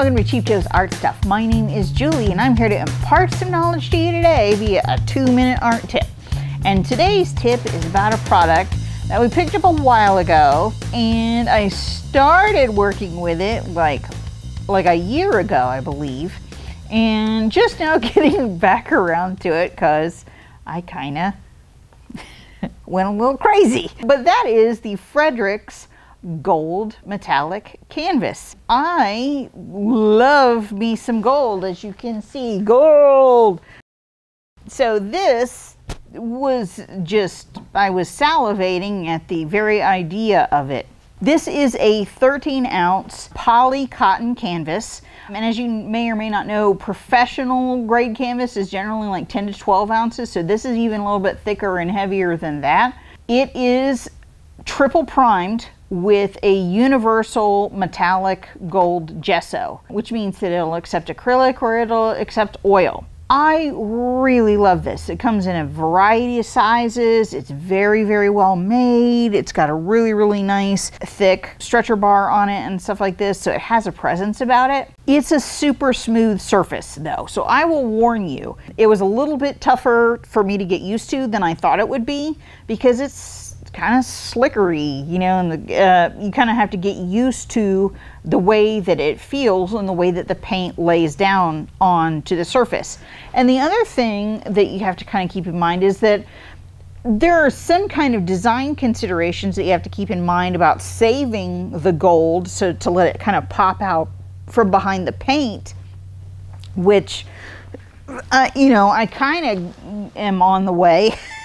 welcome to Cheap Joe's Art Stuff. My name is Julie and I'm here to impart some knowledge to you today via a two minute art tip. And today's tip is about a product that we picked up a while ago and I started working with it like, like a year ago, I believe. And just now getting back around to it because I kind of went a little crazy. But that is the Fredrix gold metallic canvas. I love me some gold, as you can see, gold. So this was just, I was salivating at the very idea of it. This is a 13 ounce poly cotton canvas. And as you may or may not know, professional grade canvas is generally like 10 to 12 ounces. So this is even a little bit thicker and heavier than that. It is triple primed with a universal metallic gold gesso, which means that it'll accept acrylic or it'll accept oil. I really love this. It comes in a variety of sizes. It's very, very well made. It's got a really, really nice thick stretcher bar on it and stuff like this. So it has a presence about it. It's a super smooth surface though. So I will warn you, it was a little bit tougher for me to get used to than I thought it would be because it's kind of slickery, you know, and the, uh, you kind of have to get used to the way that it feels and the way that the paint lays down onto the surface. And the other thing that you have to kind of keep in mind is that there are some kind of design considerations that you have to keep in mind about saving the gold so to let it kind of pop out from behind the paint, which, uh, you know, I kind of am on the way.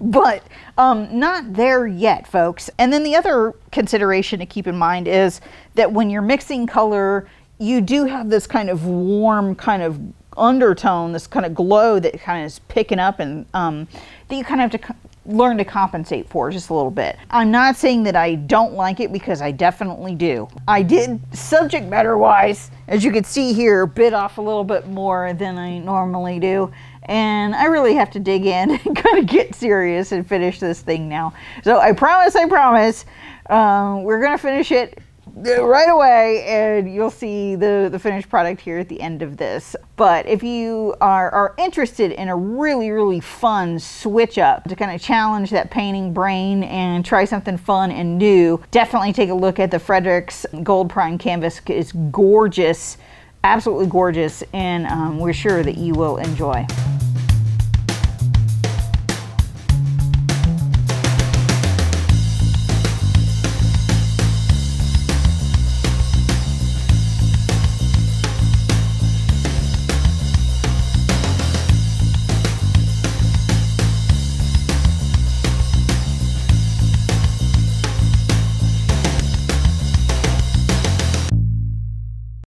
but um, not there yet, folks. And then the other consideration to keep in mind is that when you're mixing color, you do have this kind of warm kind of undertone, this kind of glow that kind of is picking up and um, that you kind of have to learn to compensate for just a little bit. I'm not saying that I don't like it because I definitely do. I did subject matter wise, as you can see here, bit off a little bit more than I normally do and I really have to dig in and kind of get serious and finish this thing now. So I promise, I promise, um, we're going to finish it right away and you'll see the, the finished product here at the end of this. But if you are, are interested in a really, really fun switch up to kind of challenge that painting brain and try something fun and new, definitely take a look at the Fredrix Gold Prime Canvas. It's gorgeous, absolutely gorgeous, and um, we're sure that you will enjoy.